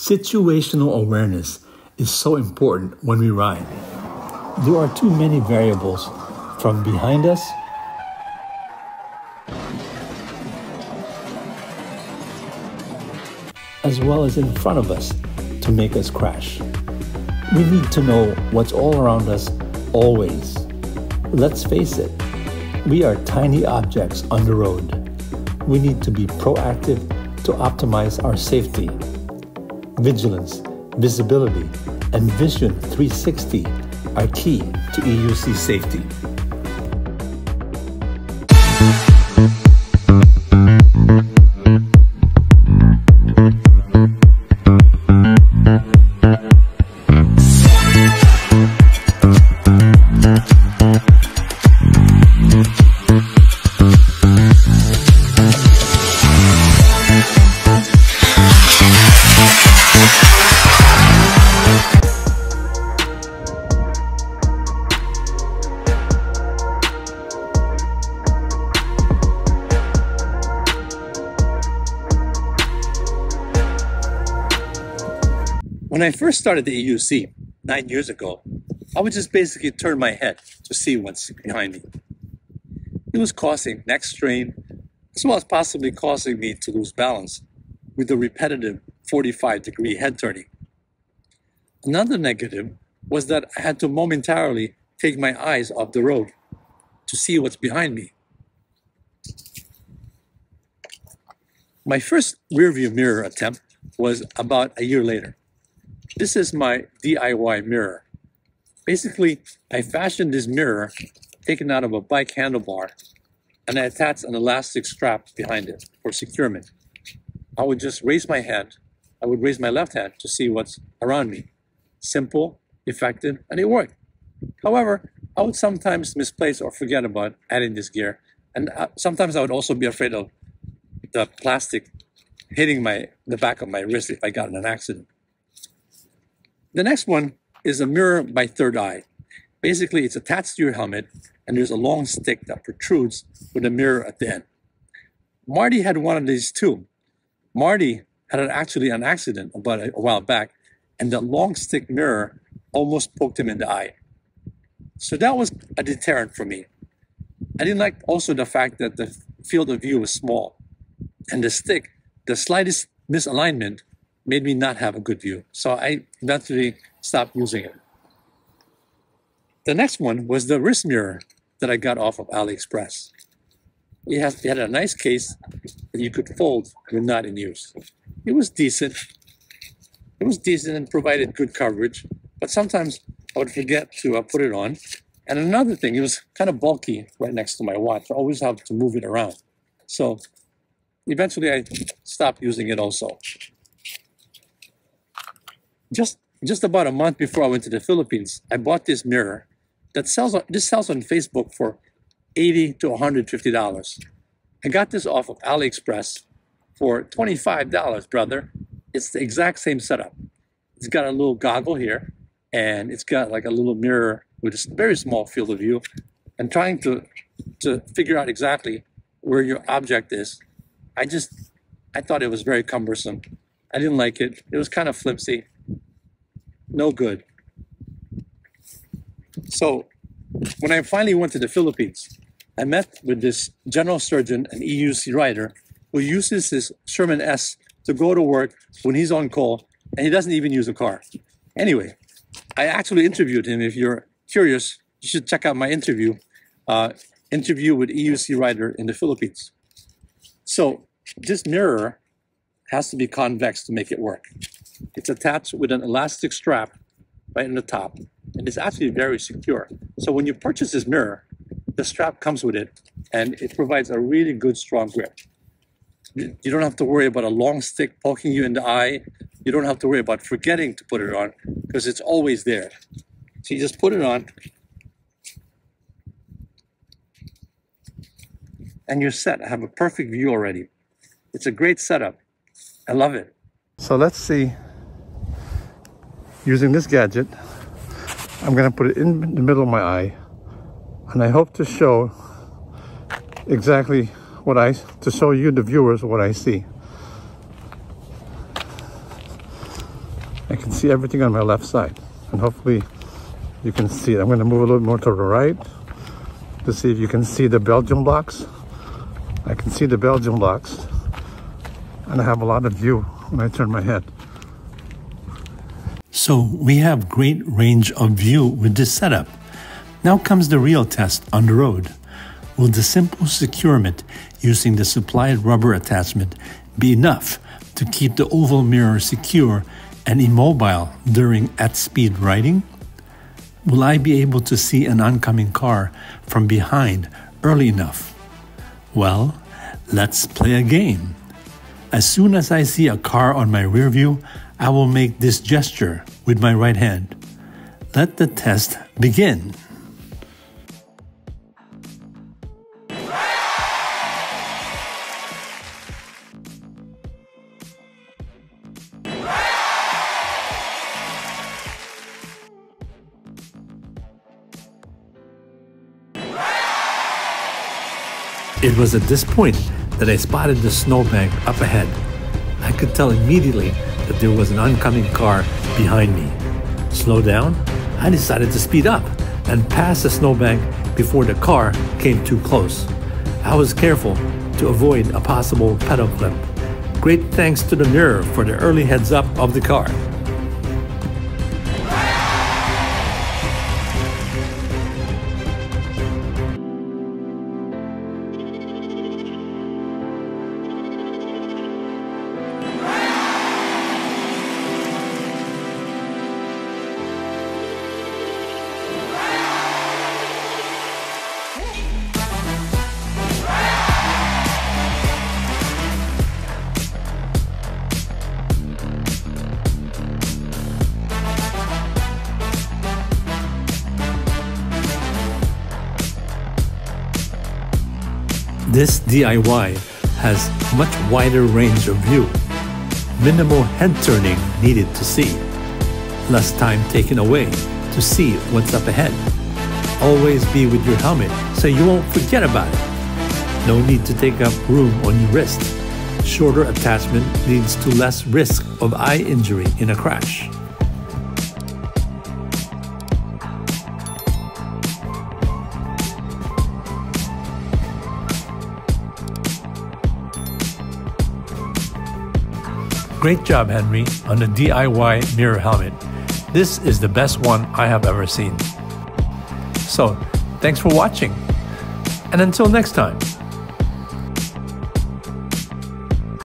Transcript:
Situational awareness is so important when we ride. There are too many variables from behind us as well as in front of us to make us crash. We need to know what's all around us always. Let's face it, we are tiny objects on the road. We need to be proactive to optimize our safety. Vigilance, visibility, and Vision 360 are key to EUC safety. When I first started the EUC nine years ago, I would just basically turn my head to see what's behind me. It was causing neck strain, as well as possibly causing me to lose balance with the repetitive 45 degree head turning. Another negative was that I had to momentarily take my eyes off the road to see what's behind me. My first rearview mirror attempt was about a year later. This is my DIY mirror. Basically, I fashioned this mirror taken out of a bike handlebar and I attached an elastic strap behind it for securement. I would just raise my hand, I would raise my left hand to see what's around me. Simple, effective, and it worked. However, I would sometimes misplace or forget about adding this gear. And uh, sometimes I would also be afraid of the plastic hitting my the back of my wrist if I got in an accident. The next one is a mirror by third eye. Basically, it's attached to your helmet and there's a long stick that protrudes with a mirror at the end. Marty had one of these too. Marty had actually an accident about a, a while back and that long stick mirror almost poked him in the eye. So that was a deterrent for me. I didn't like also the fact that the field of view was small and the stick, the slightest misalignment made me not have a good view. So I eventually stopped using it. The next one was the wrist mirror that I got off of AliExpress. It, has, it had a nice case that you could fold when not in use. It was decent. It was decent and provided good coverage, but sometimes I would forget to uh, put it on. And another thing, it was kind of bulky right next to my watch. I always have to move it around. So eventually I stopped using it also just just about a month before I went to the Philippines, I bought this mirror that sells on, this sells on Facebook for 80 to 150 dollars. I got this off of AliExpress for 25 dollars, brother. It's the exact same setup. It's got a little goggle here, and it's got like a little mirror with a very small field of view. And trying to to figure out exactly where your object is, I just I thought it was very cumbersome. I didn't like it. It was kind of flimsy no good. So when I finally went to the Philippines, I met with this general surgeon and EUC rider who uses his Sherman S to go to work when he's on call, and he doesn't even use a car. Anyway, I actually interviewed him. If you're curious, you should check out my interview, uh, interview with EUC rider in the Philippines. So this mirror has to be convex to make it work. It's attached with an elastic strap right in the top, and it's actually very secure. So when you purchase this mirror, the strap comes with it, and it provides a really good strong grip. You don't have to worry about a long stick poking you in the eye. You don't have to worry about forgetting to put it on because it's always there. So you just put it on, and you're set. I have a perfect view already. It's a great setup. I love it. So let's see using this gadget, I'm gonna put it in the middle of my eye and I hope to show exactly what I, to show you the viewers what I see. I can see everything on my left side. And hopefully you can see it. I'm gonna move a little more to the right to see if you can see the Belgian blocks. I can see the Belgian blocks and I have a lot of view when I turn my head. So we have great range of view with this setup. Now comes the real test on the road. Will the simple securement using the supplied rubber attachment be enough to keep the oval mirror secure and immobile during at speed riding? Will I be able to see an oncoming car from behind early enough? Well, let's play a game. As soon as I see a car on my rear view, I will make this gesture with my right hand. Let the test begin. It was at this point that I spotted the snowbank up ahead. I could tell immediately that there was an oncoming car behind me. Slow down, I decided to speed up and pass the snowbank before the car came too close. I was careful to avoid a possible pedal clip. Great thanks to the mirror for the early heads up of the car. This DIY has much wider range of view, minimal head turning needed to see, less time taken away to see what's up ahead. Always be with your helmet so you won't forget about it. No need to take up room on your wrist. Shorter attachment leads to less risk of eye injury in a crash. Great job, Henry, on the DIY mirror helmet. This is the best one I have ever seen. So, thanks for watching. And until next time.